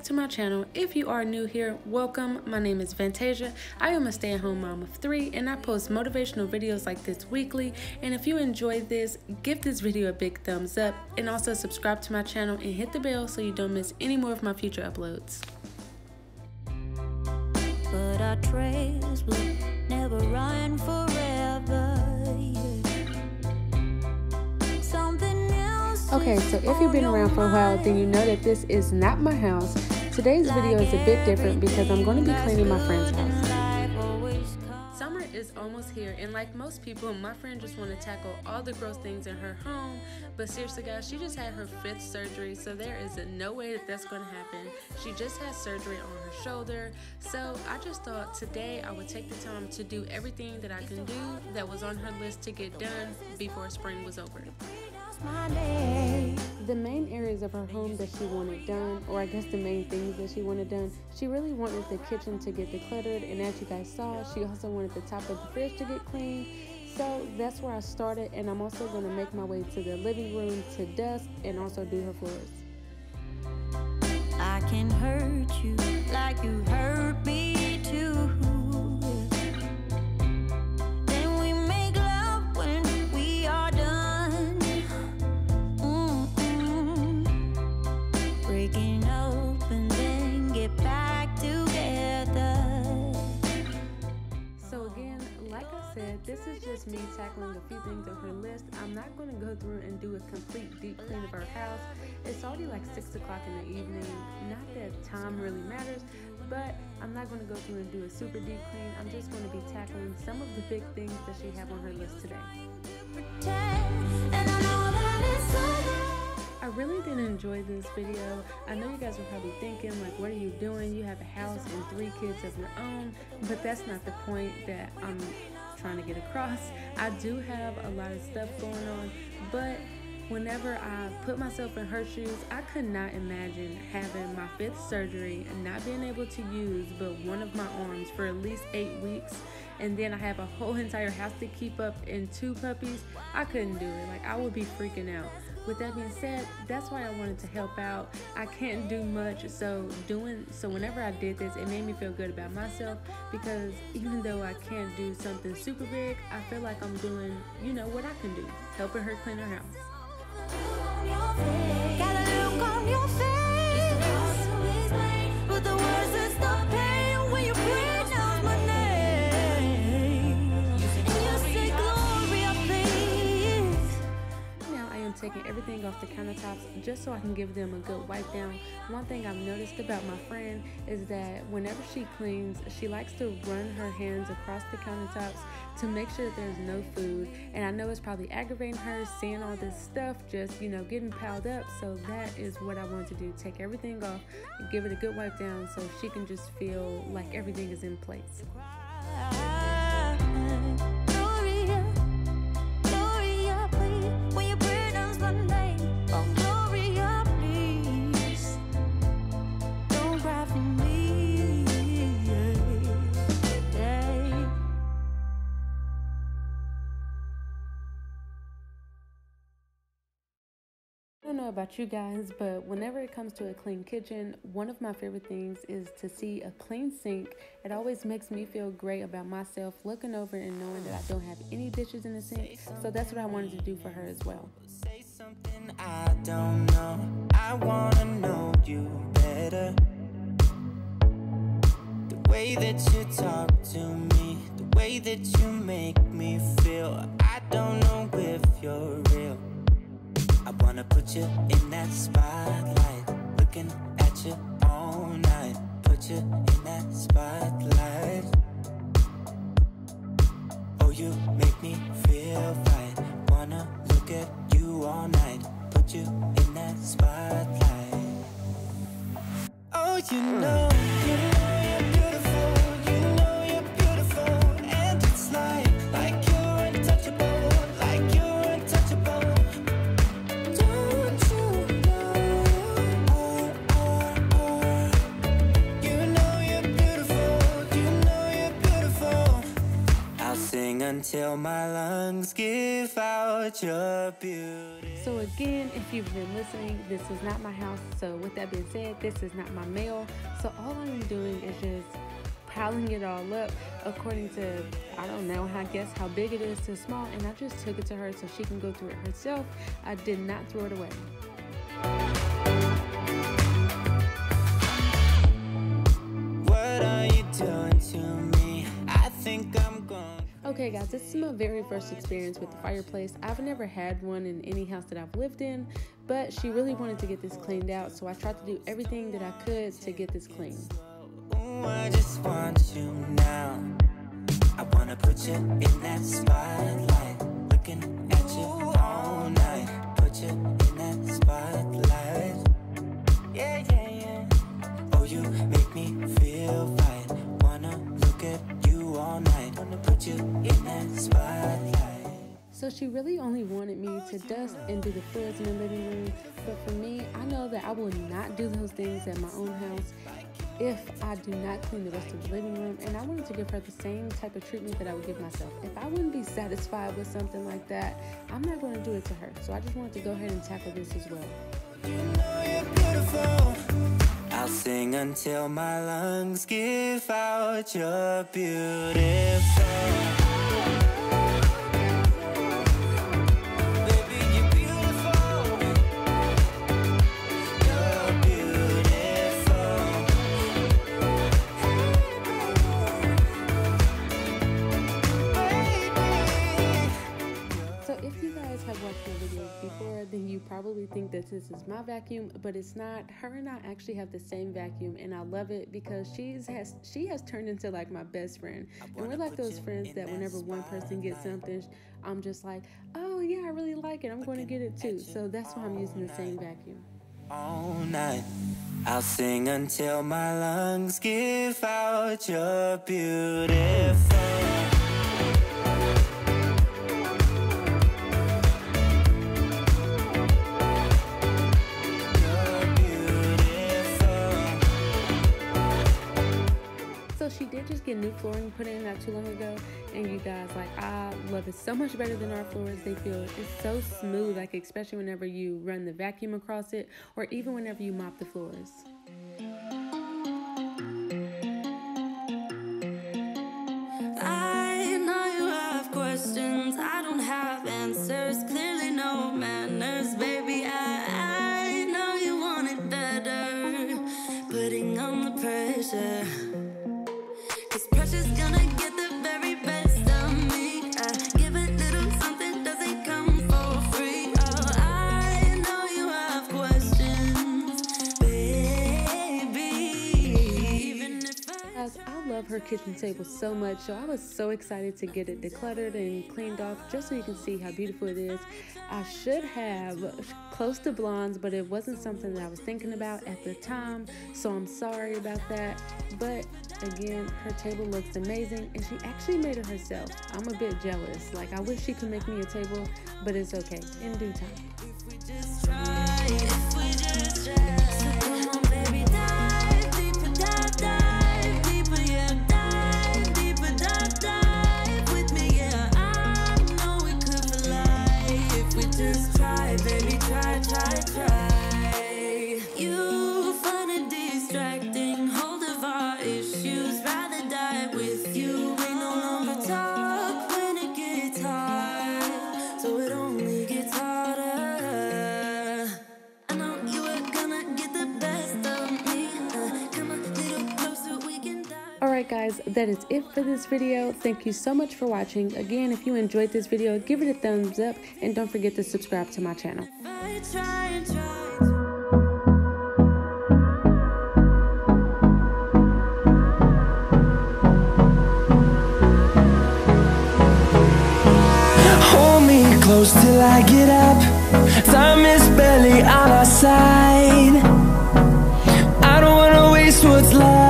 back to my channel. If you are new here, welcome. My name is Van'tazia. I am a stay-at-home mom of three and I post motivational videos like this weekly. And if you enjoyed this, give this video a big thumbs up and also subscribe to my channel and hit the bell so you don't miss any more of my future uploads. But our trails will never run forever. Okay, so if you've been around for a while, then you know that this is not my house. Today's video is a bit different because I'm going to be cleaning my friend's house. Summer is almost here, and like most people, my friend just want to tackle all the gross things in her home. But seriously, guys, she just had her fifth surgery, so there is no way that that's going to happen. She just had surgery on her shoulder, so I just thought today I would take the time to do everything that I can do that was on her list to get done before spring was over. The main areas of her home that she wanted done, or I guess the main things that she wanted done, she really wanted the kitchen to get decluttered, and as you guys saw, she also wanted the top of the fridge to get cleaned. So that's where I started, and I'm also going to make my way to the living room to dust and also do her floors. I can hurt you like you hurt a few things on her list. I'm not going to go through and do a complete deep clean of our house. It's already like 6 o'clock in the evening. Not that time really matters, but I'm not going to go through and do a super deep clean. I'm just going to be tackling some of the big things that she have on her list today. I really didn't enjoy this video. I know you guys are probably thinking like what are you doing? You have a house and three kids of your own, but that's not the point that I'm trying to get across. I do have a lot of stuff going on, but whenever I put myself in her shoes, I could not imagine having my fifth surgery and not being able to use but one of my arms for at least eight weeks. And then I have a whole entire house to keep up and two puppies. I couldn't do it. Like, I would be freaking out with that being said that's why i wanted to help out. I can't do much so doing so whenever i did this it made me feel good about myself because even though i can't do something super big i feel like i'm doing you know what i can do helping her clean her house taking everything off the countertops just so I can give them a good wipe down. One thing I've noticed about my friend is that whenever she cleans, she likes to run her hands across the countertops to make sure that there's no food. And I know it's probably aggravating her seeing all this stuff just, you know, getting piled up. So that is what I want to do. Take everything off, give it a good wipe down so she can just feel like everything is in place. Know about you guys, but whenever it comes to a clean kitchen, one of my favorite things is to see a clean sink. It always makes me feel great about myself looking over and knowing that I don't have any dishes in the sink. So that's what I wanted to do for her as well. Say something I don't know. I want to know you better. The way that you talk to me, the way that you make me feel. Put you in that spotlight. Looking at you all night. Put you in that spotlight. Oh, you make me feel right. Wanna look at you all night. Put you in that spotlight. Oh, you hmm. know, you until my lungs give out your beauty. So again, if you've been listening, this is not my house. So with that being said, this is not my mail. So all I'm doing is just piling it all up according to I don't know I guess how big it is to small and I just took it to her so she can go through it herself. I did not throw it away. Okay, guys, this is my very first experience with the fireplace. I've never had one in any house that I've lived in, but she really wanted to get this cleaned out, so I tried to do everything that I could to get this clean. I just want you now. I wanna put you in that spotlight, dust and do the floors in the living room. But for me, I know that I will not do those things at my own house if I do not clean the rest of the living room. And I wanted to give her the same type of treatment that I would give myself. If I wouldn't be satisfied with something like that, I'm not going to do it to her. So I just wanted to go ahead and tackle this as well. You know I'll sing until my lungs give out you're beautiful. That this is my vacuum, but it's not. Her and I actually have the same vacuum, and I love it because she's has she has turned into like my best friend, and we're like those friends that whenever one person gets something, I'm just like, oh yeah, I really like it. I'm going to get it too. So that's why I'm using the same vacuum. All night, I'll sing until my lungs give out your beautiful. Flooring put in not too long ago, and you guys, like, I love it so much better than our floors. They feel it's so smooth, like, especially whenever you run the vacuum across it, or even whenever you mop the floors. Her kitchen table so much, so I was so excited to get it decluttered and cleaned off just so you can see how beautiful it is. I should have close to blondes, but it wasn't something that I was thinking about at the time, so I'm sorry about that. But again, her table looks amazing, and she actually made it herself. I'm a bit jealous. Like, I wish she could make me a table, but it's okay in due time. Guys, that is it for this video. Thank you so much for watching. Again, if you enjoyed this video, give it a thumbs up and don't forget to subscribe to my channel. Hold me close till I get up Time is barely on our side I don't wanna waste what's left